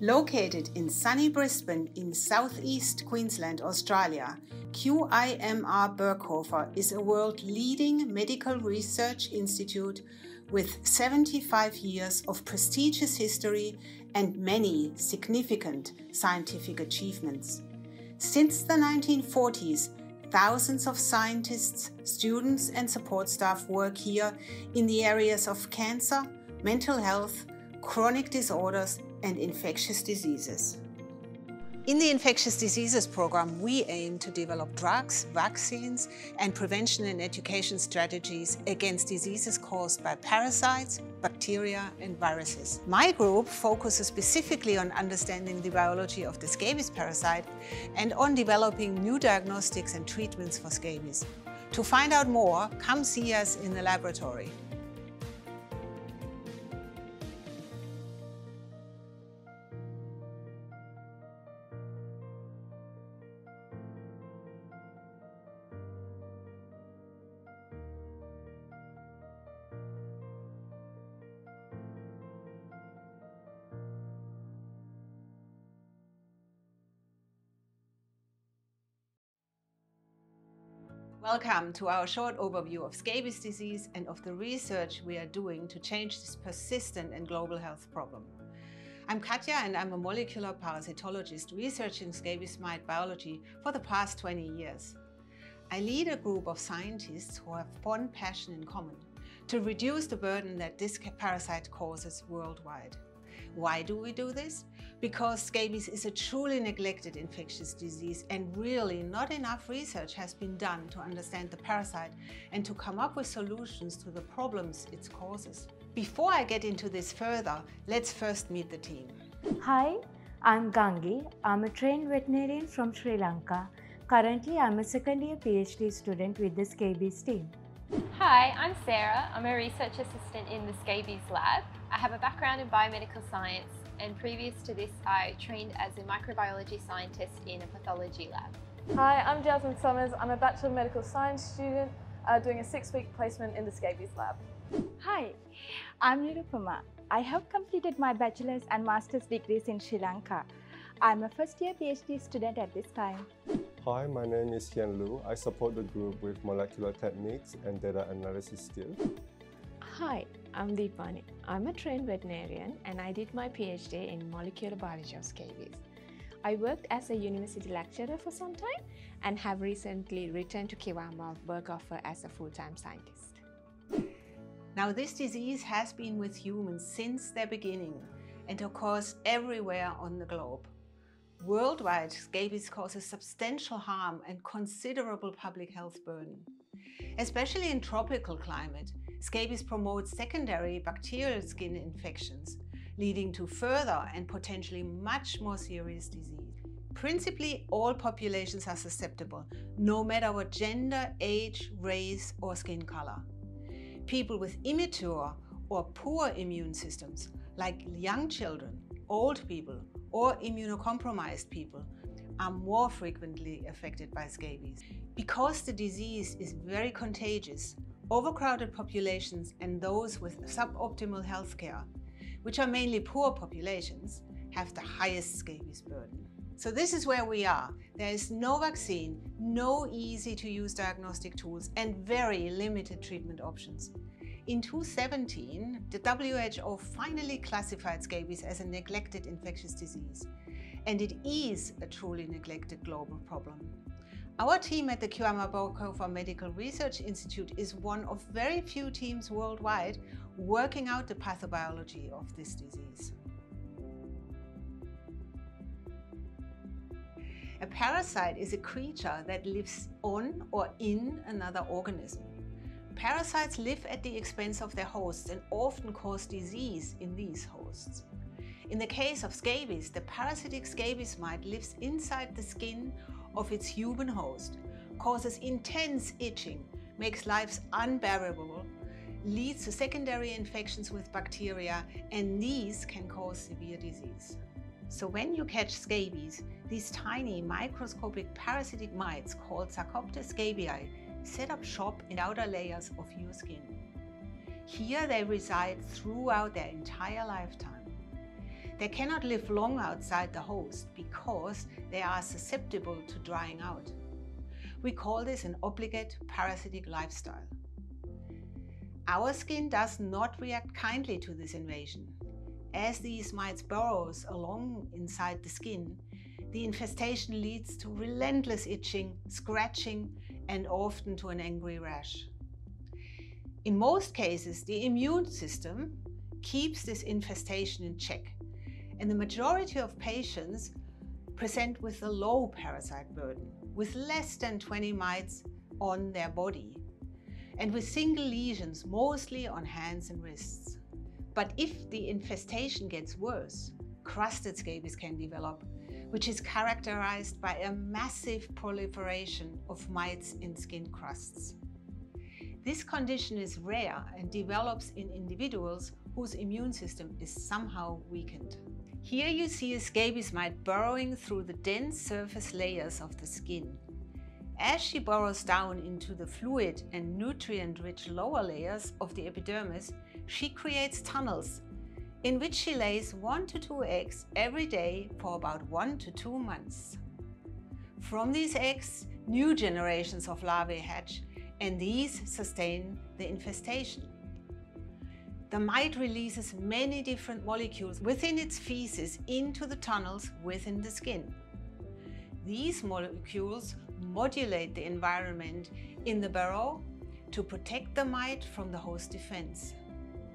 Located in sunny Brisbane in southeast Queensland, Australia, QIMR Berghofer is a world leading medical research institute with 75 years of prestigious history and many significant scientific achievements. Since the 1940s, thousands of scientists, students, and support staff work here in the areas of cancer, mental health, chronic disorders, and infectious diseases. In the infectious diseases program, we aim to develop drugs, vaccines, and prevention and education strategies against diseases caused by parasites, bacteria, and viruses. My group focuses specifically on understanding the biology of the scabies parasite and on developing new diagnostics and treatments for scabies. To find out more, come see us in the laboratory. Welcome to our short overview of scabies disease and of the research we are doing to change this persistent and global health problem. I'm Katja and I'm a molecular parasitologist researching scabies mite biology for the past 20 years. I lead a group of scientists who have one passion in common, to reduce the burden that this parasite causes worldwide. Why do we do this? Because scabies is a truly neglected infectious disease and really not enough research has been done to understand the parasite and to come up with solutions to the problems it causes. Before I get into this further, let's first meet the team. Hi, I'm Gangi. I'm a trained veterinarian from Sri Lanka. Currently, I'm a second year PhD student with the scabies team. Hi, I'm Sarah. I'm a research assistant in the scabies lab. I have a background in biomedical science and previous to this I trained as a microbiology scientist in a pathology lab. Hi, I'm Jasmine Summers. I'm a Bachelor of Medical Science student uh, doing a six-week placement in the scabies lab. Hi, I'm Nirupama. I have completed my bachelor's and master's degrees in Sri Lanka. I'm a first year PhD student at this time. Hi, my name is Hian Lu. I support the group with molecular techniques and data analysis skills. Hi, I'm Deepani. I'm a trained veterinarian and I did my PhD in molecular biology of scabies. I worked as a university lecturer for some time and have recently returned to QIMR Berghofer as a full-time scientist. Now this disease has been with humans since their beginning and occurs everywhere on the globe. Worldwide, scabies causes substantial harm and considerable public health burden. Especially in tropical climate, scabies promotes secondary bacterial skin infections, leading to further and potentially much more serious disease. Principally, all populations are susceptible, no matter what gender, age, race, or skin color. People with immature or poor immune systems, like young children, old people, or immunocompromised people, are more frequently affected by scabies. Because the disease is very contagious, overcrowded populations and those with suboptimal healthcare, which are mainly poor populations, have the highest scabies burden. So this is where we are. There is no vaccine, no easy to use diagnostic tools and very limited treatment options. In 2017, the WHO finally classified scabies as a neglected infectious disease. And it is a truly neglected global problem. Our team at the QIMR Berghofer Medical Research Institute is one of very few teams worldwide working out the pathobiology of this disease. A parasite is a creature that lives on or in another organism. Parasites live at the expense of their hosts and often cause disease in these hosts. In the case of scabies, the parasitic scabies mite lives inside the skin of its human host, causes intense itching, makes lives unbearable, leads to secondary infections with bacteria, and these can cause severe disease. So when you catch scabies, these tiny microscopic parasitic mites called Sarcoptes scabiei set up shop in outer layers of your skin. Here they reside throughout their entire lifetime. They cannot live long outside the host because they are susceptible to drying out. We call this an obligate parasitic lifestyle. Our skin does not react kindly to this invasion. As these mites burrows along inside the skin, the infestation leads to relentless itching, scratching, and often to an angry rash. In most cases, the immune system keeps this infestation in check, and the majority of patients present with a low parasite burden, with less than 20 mites on their body, and with single lesions mostly on hands and wrists. But if the infestation gets worse, crusted scabies can develop, which is characterized by a massive proliferation of mites in skin crusts. This condition is rare and develops in individuals whose immune system is somehow weakened. Here you see a scabies mite burrowing through the dense surface layers of the skin. As she burrows down into the fluid and nutrient-rich lower layers of the epidermis, she creates tunnels in which she lays one to two eggs every day for about one to two months. From these eggs, new generations of larvae hatch and these sustain the infestation. The mite releases many different molecules within its feces into the tunnels within the skin. These molecules modulate the environment in the burrow to protect the mite from the host defense.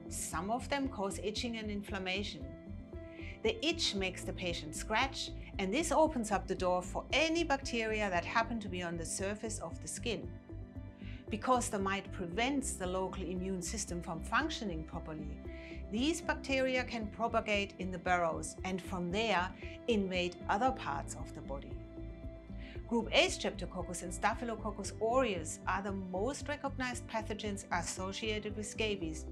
Some of them cause itching and inflammation. The itch makes the patient scratch and this opens up the door for any bacteria that happen to be on the surface of the skin. Because the mite prevents the local immune system from functioning properly, these bacteria can propagate in the burrows and from there invade other parts of the body. Group A Streptococcus and Staphylococcus aureus are the most recognized pathogens associated with scabies,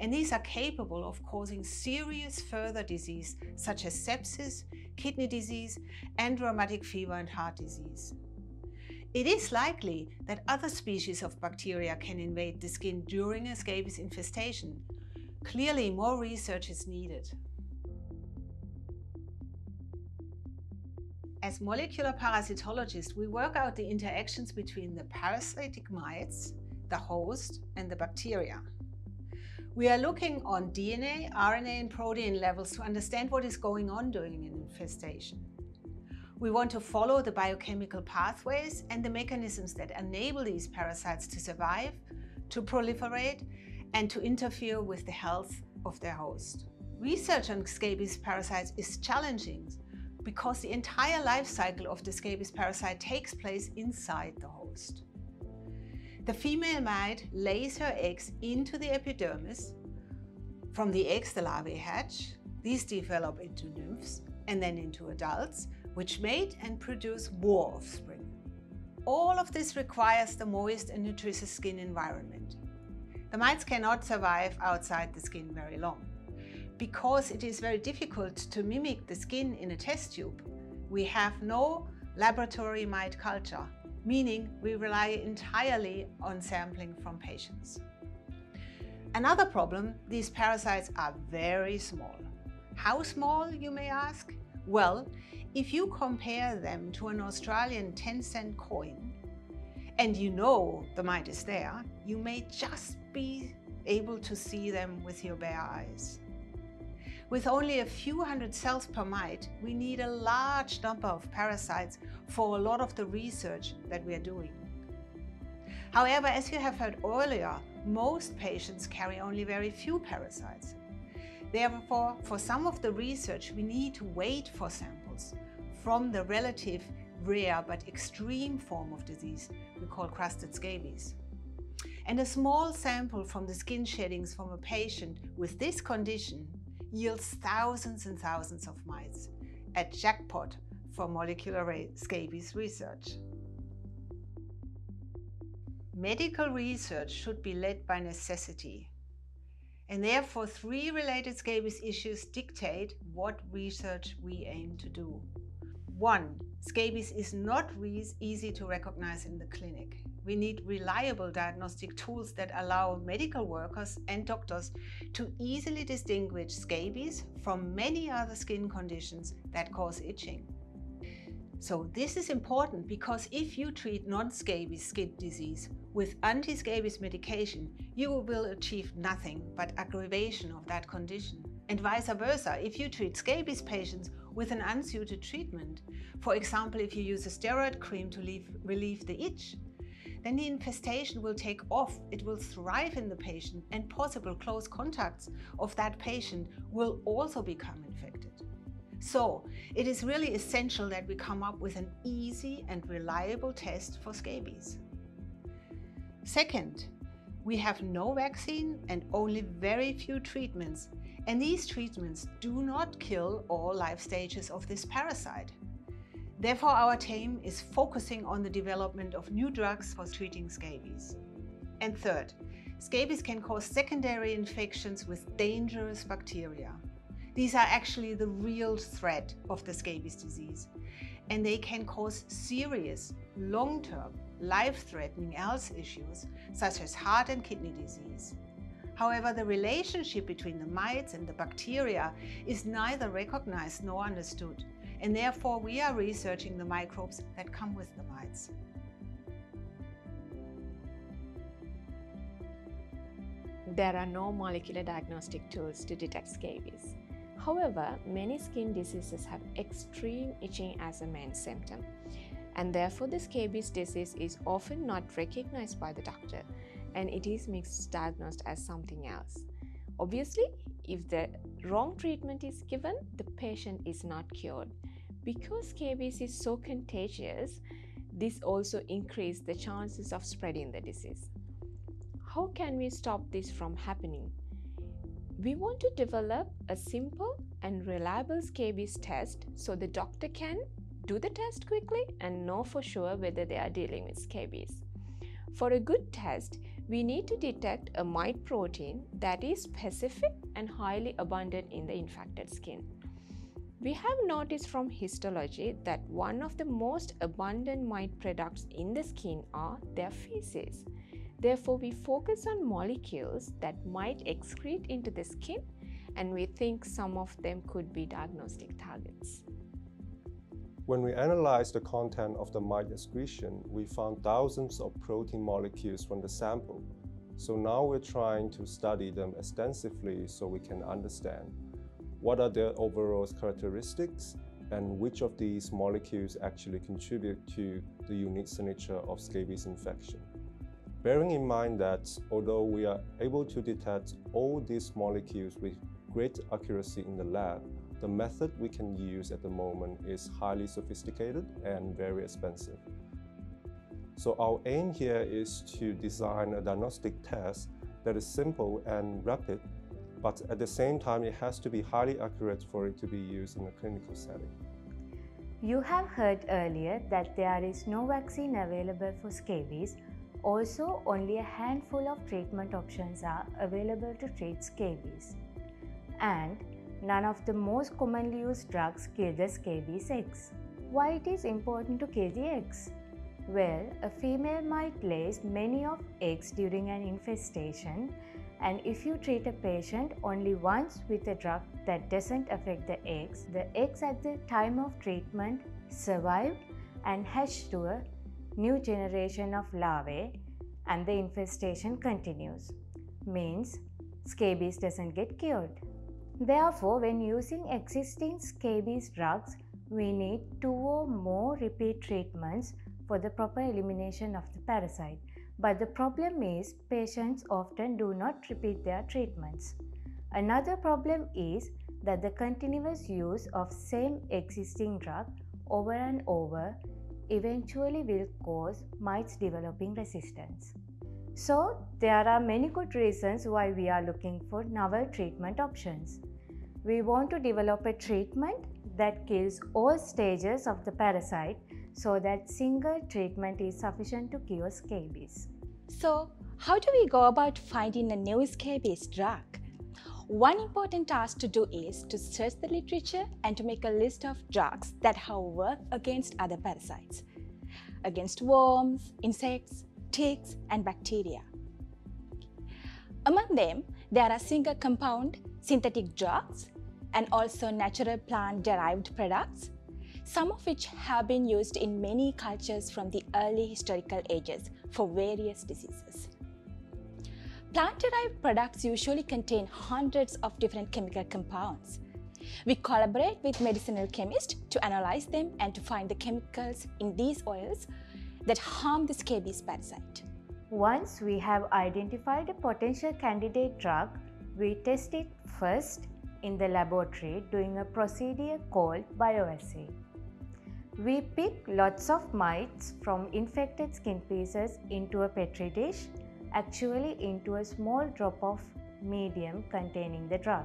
and these are capable of causing serious further disease such as sepsis, kidney disease, and rheumatic fever and heart disease. It is likely that other species of bacteria can invade the skin during a scabies infestation. Clearly, more research is needed. As molecular parasitologists, we work out the interactions between the parasitic mites, the host, and the bacteria. We are looking on DNA, RNA, and protein levels to understand what is going on during an infestation. We want to follow the biochemical pathways and the mechanisms that enable these parasites to survive, to proliferate, and to interfere with the health of their host. Research on scabies parasites is challenging because the entire life cycle of the scabies parasite takes place inside the host. The female mite lays her eggs into the epidermis. From the eggs, the larvae hatch. These develop into nymphs and then into adults, which mate and produce more offspring. All of this requires the moist and nutritious skin environment. The mites cannot survive outside the skin very long. Because it is very difficult to mimic the skin in a test tube, we have no laboratory mite culture, meaning we rely entirely on sampling from patients. Another problem, these parasites are very small. How small, you may ask? Well, if you compare them to an Australian 10 cent coin, and you know the mite is there, you may just be able to see them with your bare eyes. With only a few hundred cells per mite, we need a large number of parasites for a lot of the research that we are doing. However, as you have heard earlier, most patients carry only very few parasites. Therefore, for some of the research, we need to wait for samples from the relative rare but extreme form of disease we call crusted scabies. And a small sample from the skin sheddings from a patient with this condition yields thousands and thousands of mites, a jackpot for molecular scabies research. Medical research should be led by necessity, and therefore three related scabies issues dictate what research we aim to do. One, scabies is not easy to recognize in the clinic. we need reliable diagnostic tools that allow medical workers and doctors to easily distinguish scabies from many other skin conditions that cause itching. So this is important because if you treat non-scabies skin disease with anti-scabies medication, you will achieve nothing but aggravation of that condition. And vice versa, if you treat scabies patients with an unsuited treatment, for example, if you use a steroid cream to leave, relieve the itch, then the infestation will take off, it will thrive in the patient, and possible close contacts of that patient will also become infected. So, it is really essential that we come up with an easy and reliable test for scabies. Second, we have no vaccine and only very few treatments, and these treatments do not kill all life stages of this parasite. Therefore, our team is focusing on the development of new drugs for treating scabies. And third, scabies can cause secondary infections with dangerous bacteria. These are actually the real threat of the scabies disease, and they can cause serious, long-term, life-threatening health issues such as heart and kidney disease. However, the relationship between the mites and the bacteria is neither recognized nor understood, and therefore we are researching the microbes that come with the mites. There are no molecular diagnostic tools to detect scabies. However, many skin diseases have extreme itching as a main symptom, and therefore the scabies disease is often not recognized by the doctor and it is misdiagnosed as something else. Obviously, if the wrong treatment is given, the patient is not cured. Because scabies is so contagious, this also increases the chances of spreading the disease. How can we stop this from happening? We want to develop a simple and reliable scabies test so the doctor can do the test quickly and know for sure whether they are dealing with scabies. For a good test, we need to detect a mite protein that is specific and highly abundant in the infected skin. We have noticed from histology that one of the most abundant mite products in the skin are their feces. Therefore, we focus on molecules that might excrete into the skin and we think some of them could be diagnostic targets. When we analyzed the content of the mite excretion, we found thousands of protein molecules from the sample. So now we're trying to study them extensively so we can understand what are their overall characteristics and which of these molecules actually contribute to the unique signature of scabies infection. Bearing in mind that although we are able to detect all these molecules with great accuracy in the lab, the method we can use at the moment is highly sophisticated and very expensive. So our aim here is to design a diagnostic test that is simple and rapid but at the same time, it has to be highly accurate for it to be used in a clinical setting. You have heard earlier that there is no vaccine available for scabies. Also, only a handful of treatment options are available to treat scabies. And none of the most commonly used drugs kill the scabies eggs. Why it is important to kill the eggs? Well, a female mite lay many of eggs during an infestation and if you treat a patient only once with a drug that doesn't affect the eggs, the eggs at the time of treatment survive and hatch to a new generation of larvae and the infestation continues. Means scabies doesn't get cured. Therefore, when using existing scabies drugs, we need two or more repeat treatments for the proper elimination of the parasite. But the problem is patients often do not repeat their treatments. Another problem is that the continuous use of same existing drug over and over eventually will cause mites developing resistance. So, there are many good reasons why we are looking for novel treatment options. We want to develop a treatment that kills all stages of the parasite so that single treatment is sufficient to cure scabies. So, how do we go about finding a new scabies drug? One important task to do is to search the literature and to make a list of drugs that have worked against other parasites, against worms, insects, ticks, and bacteria. Among them, there are single compound synthetic drugs and also natural plant derived products, some of which have been used in many cultures from the early historical ages for various diseases. Plant-derived products usually contain hundreds of different chemical compounds. We collaborate with medicinal chemists to analyze them and to find the chemicals in these oils that harm the scabies parasite. Once we have identified a potential candidate drug, we test it first in the laboratory doing a procedure called bioassay. We pick lots of mites from infected skin pieces into a petri dish, actually into a small drop of medium containing the drug.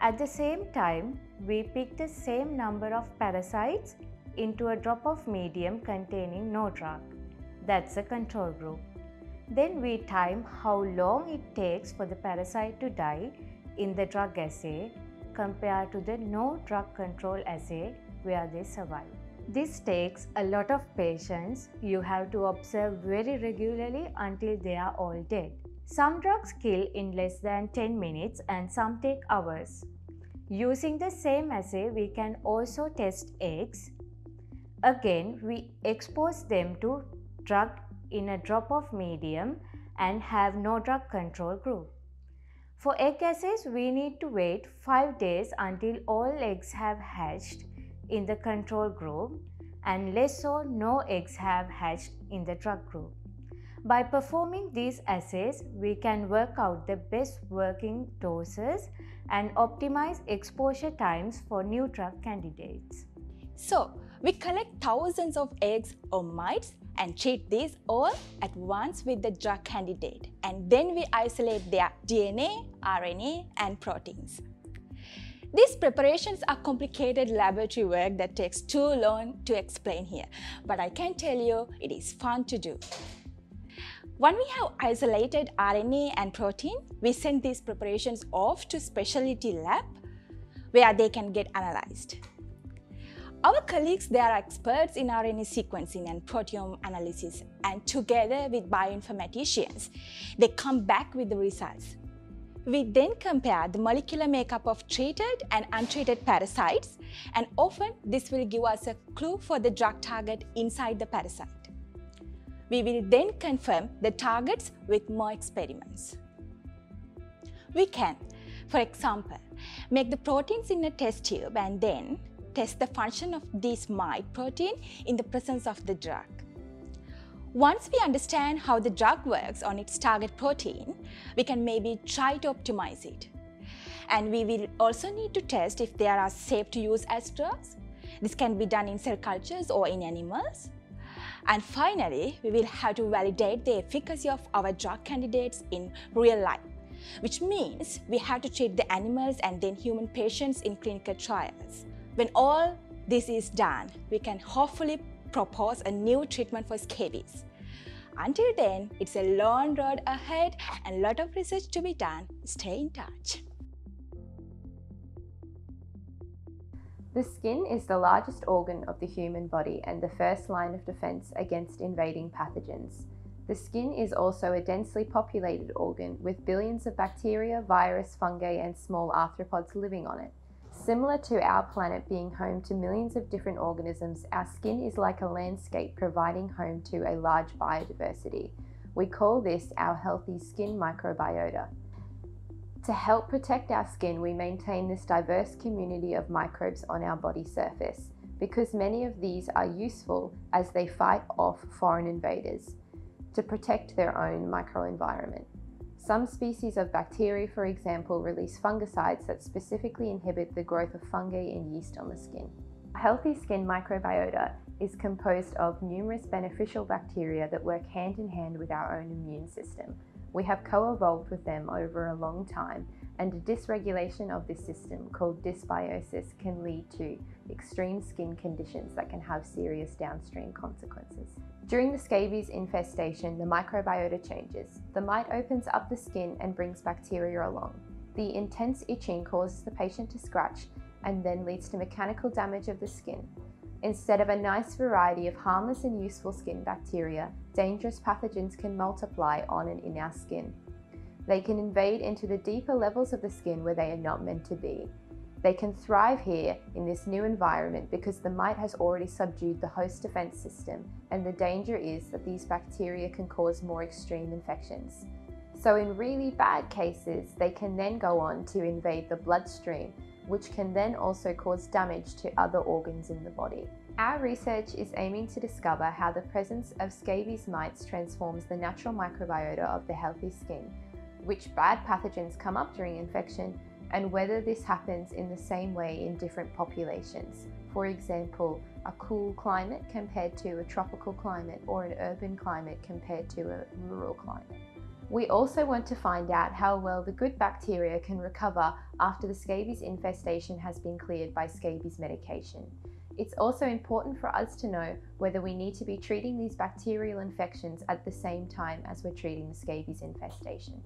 At the same time, we pick the same number of parasites into a drop of medium containing no drug. That's a control group. Then we time how long it takes for the parasite to die in the drug assay compared to the no drug control assay where they survive. This takes a lot of patience. You have to observe very regularly until they are all dead. Some drugs kill in less than 10 minutes and some take hours. Using the same assay, we can also test eggs. Again, we expose them to drug in a drop of medium and have no drug control group. For egg assays, we need to wait 5 days until all eggs have hatched in the control group and less or no eggs have hatched in the drug group. By performing these assays, we can work out the best working doses and optimize exposure times for new drug candidates. So, we collect thousands of eggs or mites and treat these all at once with the drug candidate and then we isolate their DNA, RNA and proteins. These preparations are complicated laboratory work that takes too long to explain here, but I can tell you it is fun to do. When we have isolated RNA and protein, we send these preparations off to specialty lab where they can get analyzed. Our colleagues, they are experts in RNA sequencing and proteome analysis and together with bioinformaticians, they come back with the results. We then compare the molecular makeup of treated and untreated parasites and often this will give us a clue for the drug target inside the parasite. We will then confirm the targets with more experiments. We can, for example, make the proteins in a test tube and then test the function of this mite protein in the presence of the drug. Once we understand how the drug works on its target protein, we can maybe try to optimize it. And we will also need to test if they are safe to use as drugs. This can be done in cell cultures or in animals. And finally, we will have to validate the efficacy of our drug candidates in real life, which means we have to treat the animals and then human patients in clinical trials. When all this is done, we can hopefully propose a new treatment for scabies. Until then, it's a long road ahead and a lot of research to be done. Stay in touch. The skin is the largest organ of the human body and the first line of defense against invading pathogens. The skin is also a densely populated organ with billions of bacteria, virus, fungi, and small arthropods living on it. Similar to our planet being home to millions of different organisms, our skin is like a landscape providing home to a large biodiversity. We call this our healthy skin microbiota. To help protect our skin, we maintain this diverse community of microbes on our body surface because many of these are useful as they fight off foreign invaders to protect their own microenvironment. Some species of bacteria, for example, release fungicides that specifically inhibit the growth of fungi and yeast on the skin. A healthy skin microbiota is composed of numerous beneficial bacteria that work hand in hand with our own immune system. We have co-evolved with them over a long time and a dysregulation of this system called dysbiosis can lead to extreme skin conditions that can have serious downstream consequences. During the scabies infestation, the microbiota changes. The mite opens up the skin and brings bacteria along. The intense itching causes the patient to scratch and then leads to mechanical damage of the skin. Instead of a nice variety of harmless and useful skin bacteria, dangerous pathogens can multiply on and in our skin. They can invade into the deeper levels of the skin where they are not meant to be. They can thrive here in this new environment because the mite has already subdued the host defense system, and the danger is that these bacteria can cause more extreme infections. So, in really bad cases, they can then go on to invade the bloodstream, which can then also cause damage to other organs in the body. Our research is aiming to discover how the presence of scabies mites transforms the natural microbiota of the healthy skin, which bad pathogens come up during infection, and whether this happens in the same way in different populations. For example, a cool climate compared to a tropical climate or an urban climate compared to a rural climate. We also want to find out how well the good bacteria can recover after the scabies infestation has been cleared by scabies medication. It's also important for us to know whether we need to be treating these bacterial infections at the same time as we're treating the scabies infestation.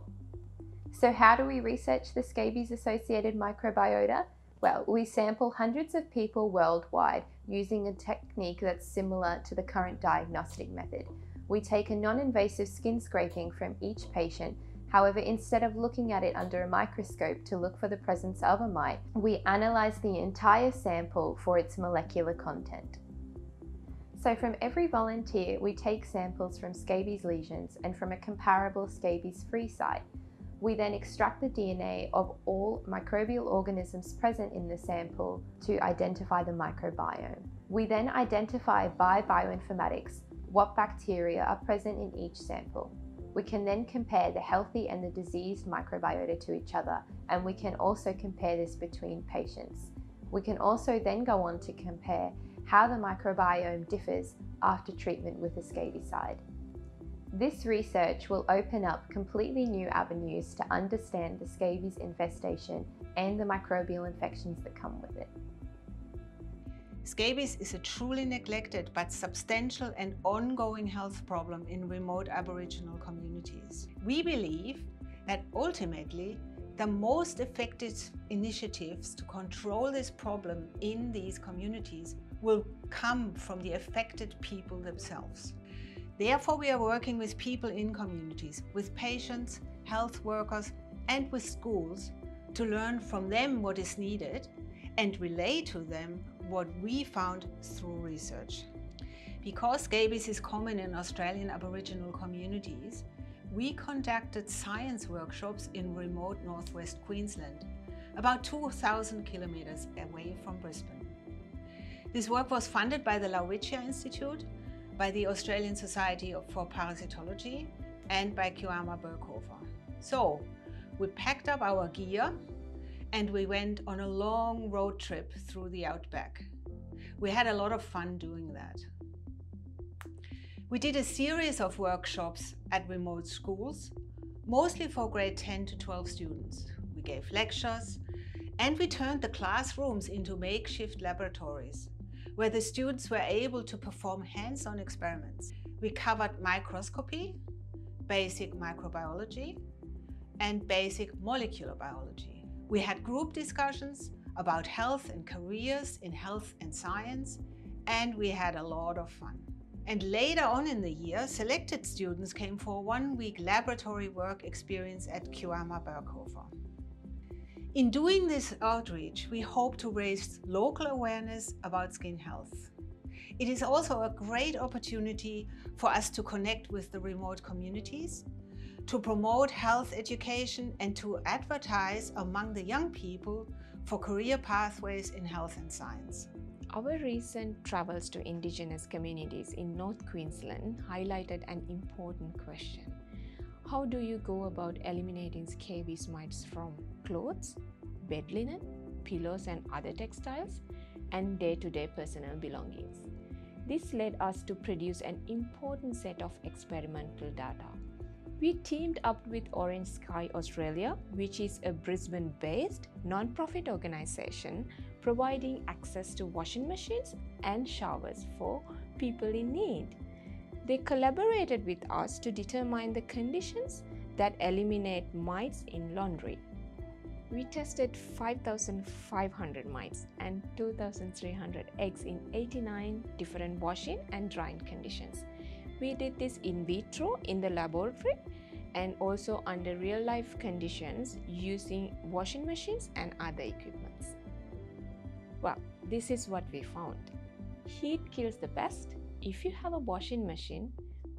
So, how do we research the scabies associated microbiota? Well, we sample hundreds of people worldwide using a technique that's similar to the current diagnostic method. We take a non invasive skin scraping from each patient. However, instead of looking at it under a microscope to look for the presence of a mite, we analyse the entire sample for its molecular content. So, from every volunteer, we take samples from scabies lesions and from a comparable scabies free site. We then extract the DNA of all microbial organisms present in the sample to identify the microbiome. We then identify by bioinformatics what bacteria are present in each sample. We can then compare the healthy and the diseased microbiota to each other, and we can also compare this between patients. We can also then go on to compare how the microbiome differs after treatment with a. This research will open up completely new avenues to understand the scabies infestation and the microbial infections that come with it. Scabies is a truly neglected but substantial and ongoing health problem in remote Aboriginal communities. We believe that ultimately the most effective initiatives to control this problem in these communities will come from the affected people themselves. Therefore, we are working with people in communities, with patients, health workers, and with schools to learn from them what is needed and relay to them what we found through research. Because scabies is common in Australian Aboriginal communities, we conducted science workshops in remote northwest Queensland, about 2,000 kilometers away from Brisbane. This work was funded by the Lowitja Institute, by the Australian Society for Parasitology, and by QIMR Berghofer. So, we packed up our gear and we went on a long road trip through the outback. We had a lot of fun doing that. We did a series of workshops at remote schools, mostly for grade 10 to 12 students. We gave lectures and we turned the classrooms into makeshift laboratories where the students were able to perform hands-on experiments. We covered microscopy, basic microbiology, and basic molecular biology. We had group discussions about health and careers in health and science, and we had a lot of fun. And later on in the year, selected students came for a one-week laboratory work experience at QIMR Berghofer. In doing this outreach, we hope to raise local awareness about skin health. It is also a great opportunity for us to connect with the remote communities to promote health education and to advertise among the young people for career pathways in health and science. Our recent travels to Indigenous communities in North Queensland highlighted an important question. How do you go about eliminating scabies mites from clothes, bed linen, pillows, and other textiles, and day to day personal belongings? This led us to produce an important set of experimental data. We teamed up with Orange Sky Australia, which is a Brisbane based non profit organization providing access to washing machines and showers for people in need. They collaborated with us to determine the conditions that eliminate mites in laundry. We tested 5,500 mites and 2,300 eggs in 89 different washing and drying conditions. We did this in vitro in the laboratory and also under real life conditions using washing machines and other equipments. Well, this is what we found. Heat kills the pest. If you have a washing machine,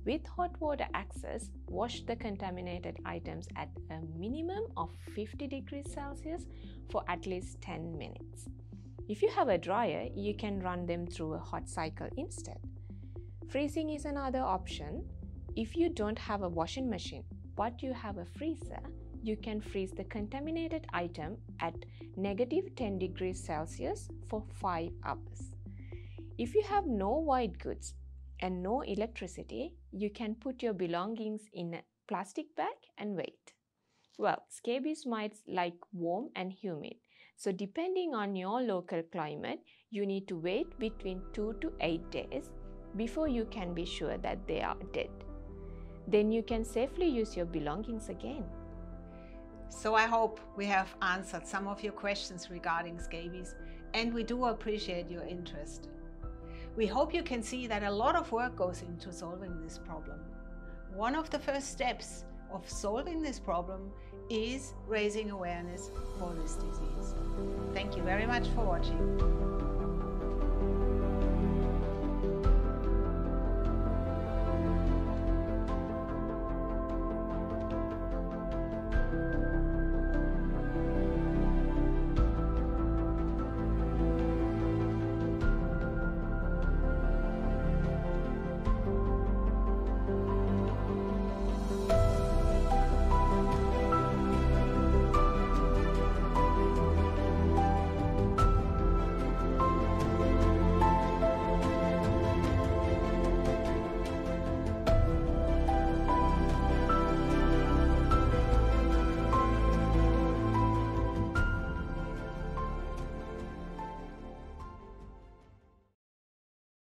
with hot water access, wash the contaminated items at a minimum of 50 degrees Celsius for at least 10 minutes. If you have a dryer, you can run them through a hot cycle instead. Freezing is another option. If you don't have a washing machine but you have a freezer, you can freeze the contaminated item at negative 10 degrees Celsius for 5 hours. If you have no white goods and no electricity, you can put your belongings in a plastic bag and wait. Well, scabies mites like warm and humid. So depending on your local climate, you need to wait between 2 to 8 days before you can be sure that they are dead. Then you can safely use your belongings again. So I hope we have answered some of your questions regarding scabies and we do appreciate your interest. We hope you can see that a lot of work goes into solving this problem. One of the first steps of solving this problem is raising awareness for this disease. Thank you very much for watching.